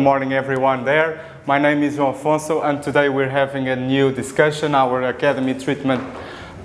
morning everyone there. My name is João Afonso and today we're having a new discussion, our Academy Treatment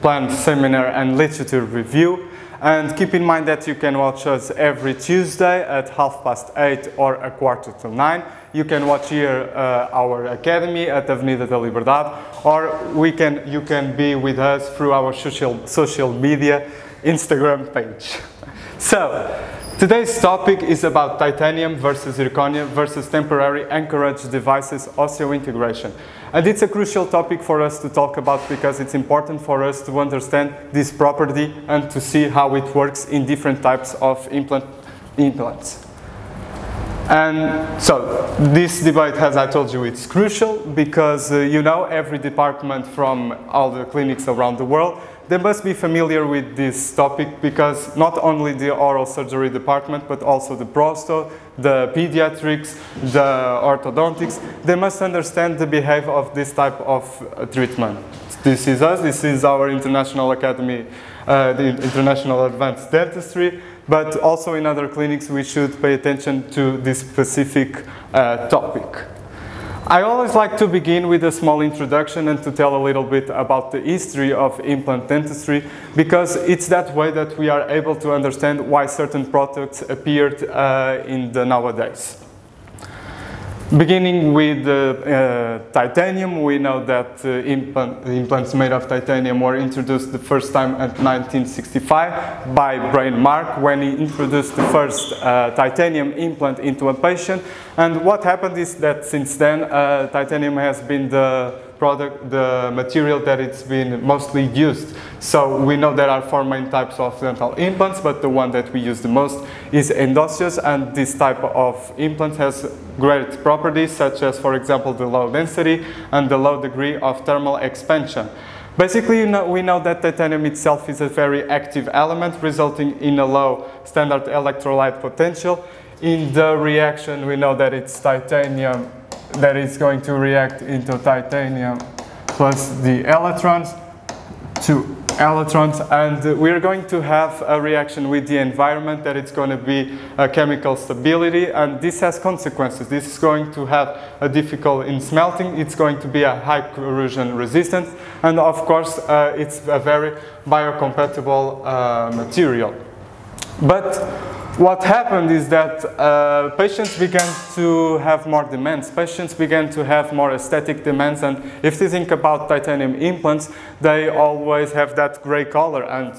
Plan Seminar and Literature Review. And keep in mind that you can watch us every Tuesday at half past eight or a quarter to nine. You can watch here uh, our academy at Avenida da Liberdade, or we can, you can be with us through our social, social media Instagram page. So, today's topic is about titanium versus zirconia versus temporary anchorage devices osseointegration. And it's a crucial topic for us to talk about because it's important for us to understand this property and to see how it works in different types of implant, implants. And so this debate, as I told you, it's crucial because uh, you know every department from all the clinics around the world they must be familiar with this topic because not only the oral surgery department but also the prosto, the pediatrics, the orthodontics, they must understand the behavior of this type of uh, treatment. This is us, this is our International Academy, uh, the International Advanced Dentistry, but also in other clinics we should pay attention to this specific uh, topic. I always like to begin with a small introduction and to tell a little bit about the history of implant dentistry because it's that way that we are able to understand why certain products appeared uh, in the nowadays. Beginning with uh, titanium, we know that uh, implant, implants made of titanium were introduced the first time at 1965 by Brånemark when he introduced the first uh, titanium implant into a patient. And what happened is that since then, uh, titanium has been the product, the material that it's been mostly used. So we know there are four main types of dental implants, but the one that we use the most is endosseous, and this type of implant has great properties, such as, for example, the low density and the low degree of thermal expansion. Basically, you know, we know that titanium itself is a very active element, resulting in a low standard electrolyte potential. In the reaction, we know that it's titanium that is going to react into titanium plus the electrons to electrons and we're going to have a reaction with the environment that it's going to be a chemical stability and this has consequences. This is going to have a difficult in smelting, it's going to be a high corrosion resistance and of course uh, it's a very biocompatible uh, material. But what happened is that uh, patients began to have more demands. Patients began to have more aesthetic demands. And if you think about titanium implants, they always have that gray color. And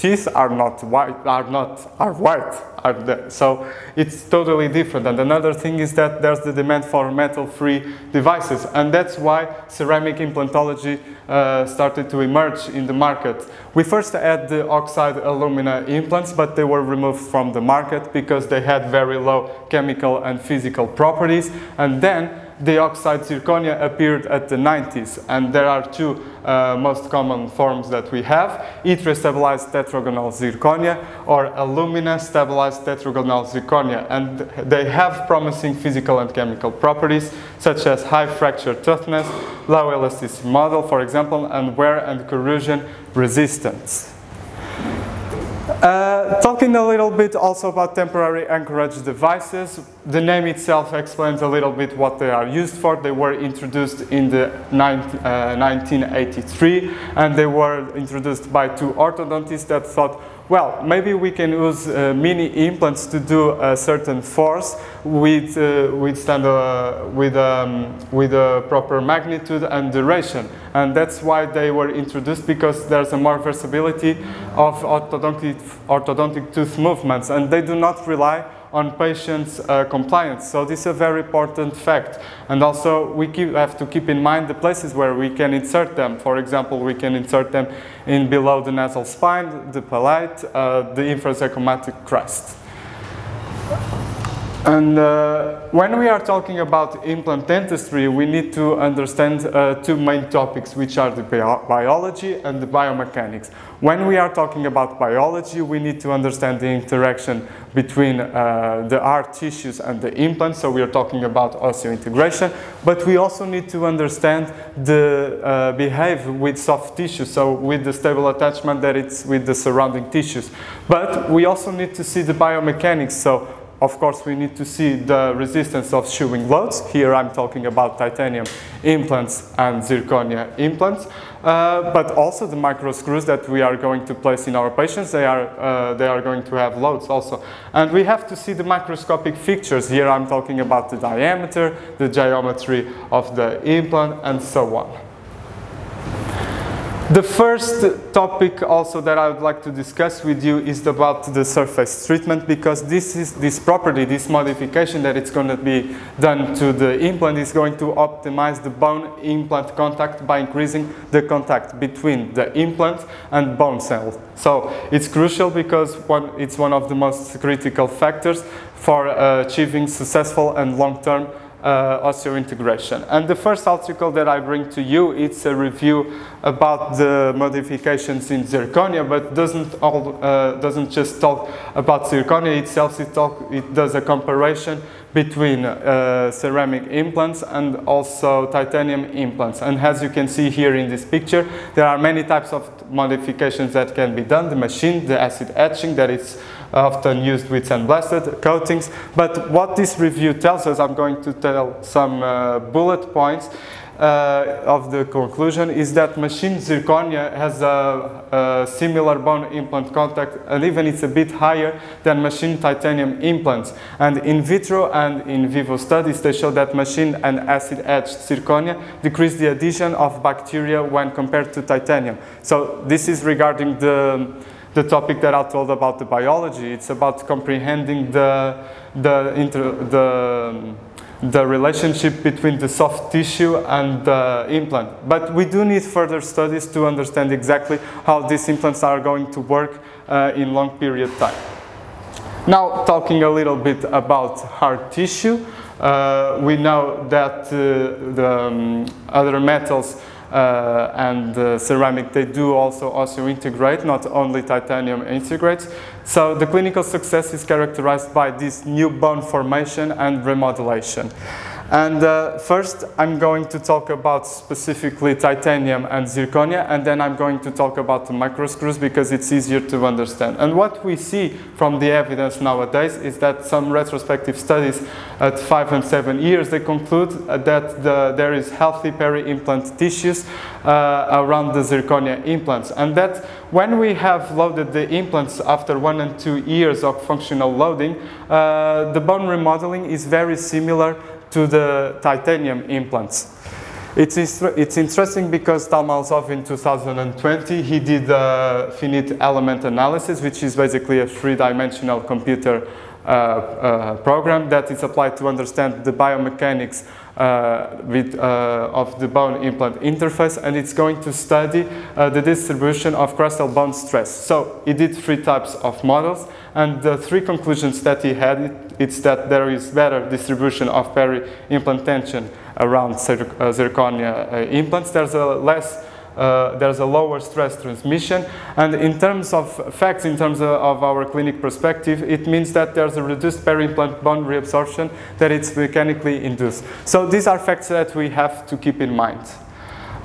teeth are not white, are not, are white. Are so it's totally different. And another thing is that there's the demand for metal-free devices. And that's why ceramic implantology uh, started to emerge in the market. We first had the oxide alumina implants, but they were removed from the market because they had very low chemical and physical properties. And then the oxide zirconia appeared at the 90s, and there are two uh, most common forms that we have, yttria stabilized tetragonal zirconia or alumina stabilized tetragonal zirconia, and they have promising physical and chemical properties such as high fracture toughness, low elasticity model, for example, and wear and corrosion resistance. Uh, talking a little bit also about temporary anchorage devices, the name itself explains a little bit what they are used for. They were introduced in the 19, uh, 1983 and they were introduced by two orthodontists that thought, well, maybe we can use uh, mini implants to do a certain force with, uh, with, standard, with, um, with a proper magnitude and duration. And that's why they were introduced because there's a more versatility of orthodontic, orthodontic tooth movements and they do not rely on patients' uh, compliance. So this is a very important fact. And also we keep, have to keep in mind the places where we can insert them. For example, we can insert them in below the nasal spine, the palate, uh, the infrazygomatic crest. And uh, when we are talking about implant dentistry, we need to understand uh, two main topics, which are the bio biology and the biomechanics. When we are talking about biology, we need to understand the interaction between uh, the hard tissues and the implants, so we are talking about osseointegration, but we also need to understand the uh, behavior with soft tissue, so with the stable attachment that it's with the surrounding tissues. But we also need to see the biomechanics, so of course, we need to see the resistance of shearing loads. Here I'm talking about titanium implants and zirconia implants. Uh, but also the micro screws that we are going to place in our patients, they are, uh, they are going to have loads also. And we have to see the microscopic features. Here I'm talking about the diameter, the geometry of the implant, and so on. The first topic also that I would like to discuss with you is about the surface treatment because this is this property, this modification that it's going to be done to the implant is going to optimize the bone implant contact by increasing the contact between the implant and bone cells. So it's crucial because one, it's one of the most critical factors for uh, achieving successful and long-term uh, osseointegration. And the first article that I bring to you, it's a review about the modifications in zirconia, but doesn't, all, uh, doesn't just talk about zirconia itself, it, talk, it does a comparison between uh, ceramic implants and also titanium implants. And as you can see here in this picture, there are many types of modifications that can be done. The machine, the acid etching that is often used with sandblasted coatings. But what this review tells us, I'm going to tell some uh, bullet points, uh, of the conclusion is that machine zirconia has a, a, similar bone implant contact and even it's a bit higher than machine titanium implants. And in vitro and in vivo studies they show that machine and acid etched zirconia decrease the adhesion of bacteria when compared to titanium. So this is regarding the the topic that I told about the biology. It's about comprehending the, the, inter, the the relationship between the soft tissue and the implant. But we do need further studies to understand exactly how these implants are going to work uh, in long period time. Now talking a little bit about hard tissue, uh, we know that uh, the um, other metals uh, and uh, ceramic, they do also osseointegrate, not only titanium integrates. So the clinical success is characterized by this new bone formation and remodelation. And uh, first, I'm going to talk about specifically titanium and zirconia, and then I'm going to talk about the microscrews because it's easier to understand. And what we see from the evidence nowadays is that some retrospective studies at five and seven years, they conclude that the, there is healthy peri-implant tissues uh, around the zirconia implants. And that when we have loaded the implants after one and two years of functional loading, uh, the bone remodeling is very similar to the titanium implants. It's, it's interesting because Tal in 2020, he did a finite element analysis, which is basically a three-dimensional computer program that is applied to understand the biomechanics uh, with, uh, of the bone implant interface and it's going to study uh, the distribution of crestal bone stress. So he did three types of models and the three conclusions that he had, it's that there is better distribution of peri-implant tension around zirconia uh, implants. There's a less uh, there's a lower stress transmission. And in terms of facts, in terms of, of, our clinic perspective, it means that there's a reduced peri-implant bone reabsorption that it's mechanically induced. So these are facts that we have to keep in mind.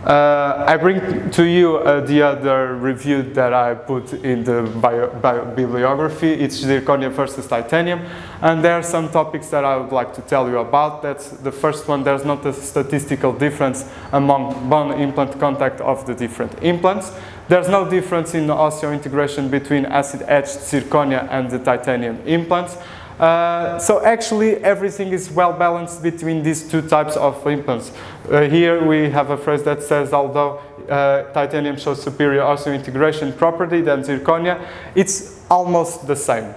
Uh, I bring to you uh, the other review that I put in the bio, bio bibliography. It's zirconia versus titanium. And there are some topics that I would like to tell you about. That's the first one, there's not a statistical difference among bone implant contact of the different implants. There's no difference in osseointegration between acid-etched zirconia and the titanium implants. Uh, so actually everything is well balanced between these two types of implants. Uh, here we have a phrase that says although uh, titanium shows superior osseointegration property than zirconia, it's almost the same.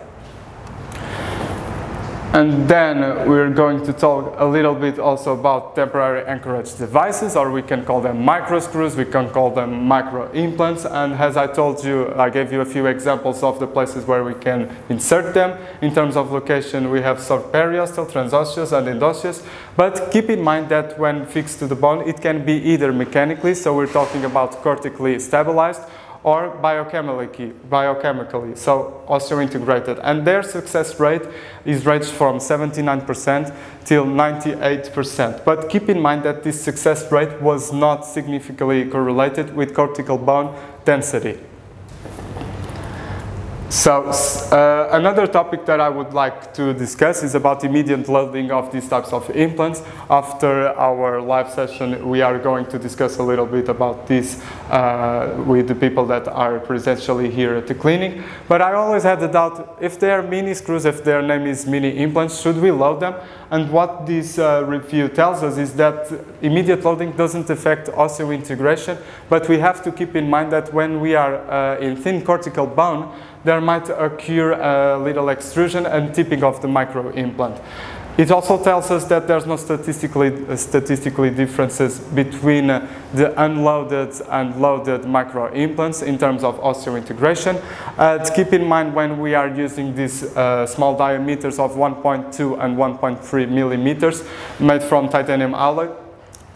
And then we're going to talk a little bit also about temporary anchorage devices, or we can call them micro screws, we can call them micro implants. And as I told you, I gave you a few examples of the places where we can insert them. In terms of location, we have subperiosteal, transosseous, and endosseous. But keep in mind that when fixed to the bone, it can be either mechanically, so we're talking about cortically stabilized, or biochemically, biochemically, so osseointegrated. And their success rate is ranged from 79% till 98%. But keep in mind that this success rate was not significantly correlated with cortical bone density. So uh, another topic that I would like to discuss is about immediate loading of these types of implants. After our live session, we are going to discuss a little bit about this uh, with the people that are presentially here at the clinic. But I always had the doubt, if they are mini screws, if their name is mini implants, should we load them? And what this uh, review tells us is that immediate loading doesn't affect osseointegration, but we have to keep in mind that when we are uh, in thin cortical bone, there might occur a little extrusion and tipping of the micro implant. It also tells us that there's no statistically, statistically differences between uh, the unloaded and loaded micro implants in terms of osseointegration. Uh, to keep in mind when we are using these uh, small diameters of 1.2 and 1.3 millimeters made from titanium alloy,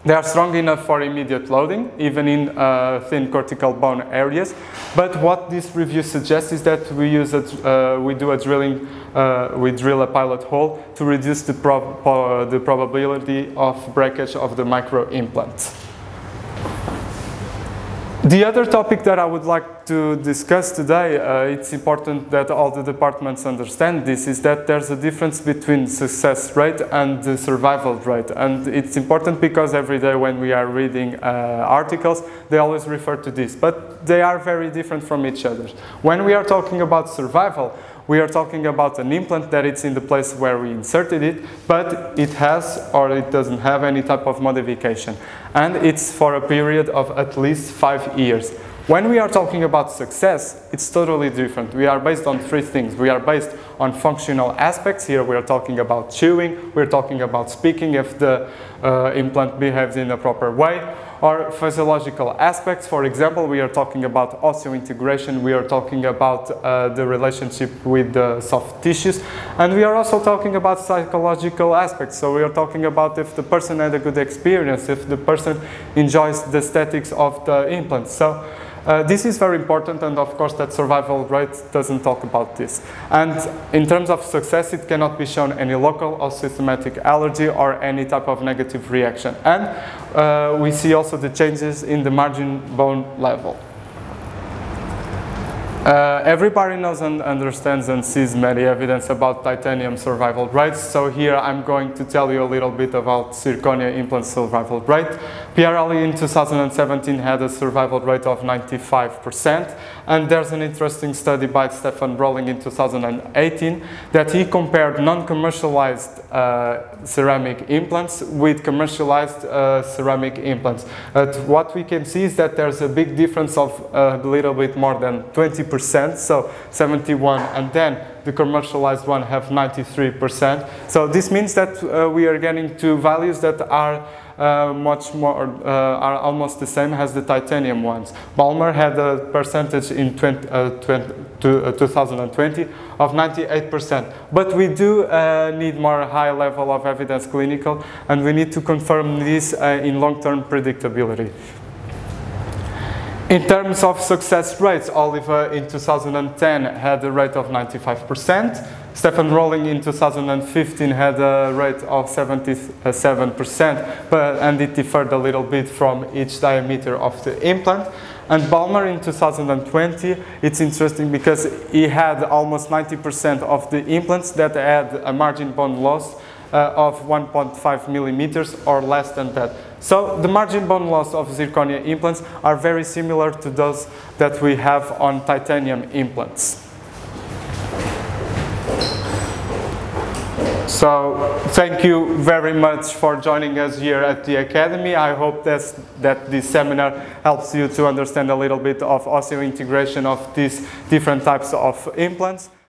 they are strong enough for immediate loading, even in uh, thin cortical bone areas. But what this review suggests is that we use a, uh, we do a drilling, uh, we drill a pilot hole to reduce the, prob the probability of breakage of the micro implant. The other topic that I would like to discuss today, uh, it's important that all the departments understand this, is that there's a difference between success rate and the survival rate. And it's important because every day when we are reading uh, articles, they always refer to this. But they are very different from each other. When we are talking about survival, we are talking about an implant that it's in the place where we inserted it, but it has or it doesn't have any type of modification. And it's for a period of at least five years. When we are talking about success, it's totally different. We are based on three things. We are based on functional aspects. Here we are talking about chewing, we're talking about speaking if the uh, implant behaves in a proper way or physiological aspects. For example, we are talking about osseointegration, we are talking about uh, the relationship with the soft tissues, and we are also talking about psychological aspects. So we are talking about if the person had a good experience, if the person enjoys the aesthetics of the implant. So uh, this is very important and of course that survival rate doesn't talk about this. And in terms of success, it cannot be shown any local or systematic allergy or any type of negative reaction. And uh, we see also the changes in the margin bone level. Uh, everybody knows and understands and sees many evidence about titanium survival rates. So here I'm going to tell you a little bit about zirconia implant survival rate. Pieralli in 2017 had a survival rate of 95%. And there's an interesting study by Stefan Roehling in 2018 that he compared non-commercialized uh, ceramic implants with commercialized uh, ceramic implants. But what we can see is that there's a big difference of a little bit more than 20%, so 71, and then the commercialized one have 93%. So this means that uh, we are getting to values that are uh, much more, uh, are almost the same as the titanium ones. Balmer had a percentage in 20, uh, 20 to, 2020 of 98%. But we do uh, need more high level of evidence clinical and we need to confirm this uh, in long-term predictability. In terms of success rates, Oliva in 2010 had a rate of 95%. Stefan Roehling in 2015 had a rate of 77%, but, and it differed a little bit from each diameter of the implant. And Balmer in 2020, it's interesting because he had almost 90% of the implants that had a margin bone loss Uh, of 1.5 millimeters or less than that. So the margin bone loss of zirconia implants are very similar to those that we have on titanium implants. So thank you very much for joining us here at the Academy. I hope that this seminar helps you to understand a little bit of osseointegration of these different types of implants.